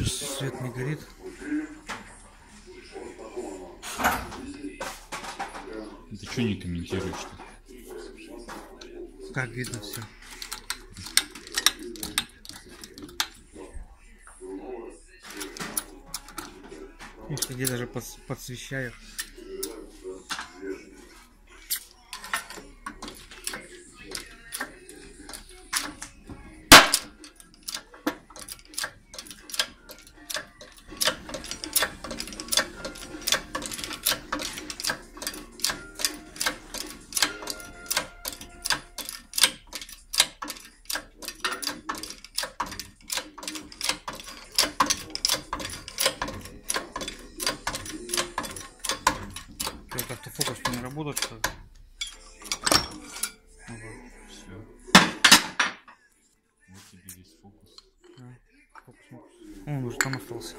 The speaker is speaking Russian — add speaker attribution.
Speaker 1: Че, свет не горит?
Speaker 2: Ты что не комментируешь-то?
Speaker 1: Как видно все. Видишь, где даже подс- подсвещаю. Что, автофокус не работает? что ли?
Speaker 2: Вот тебе весь фокус.
Speaker 1: да. Фокус, фокус. Он уже там остался.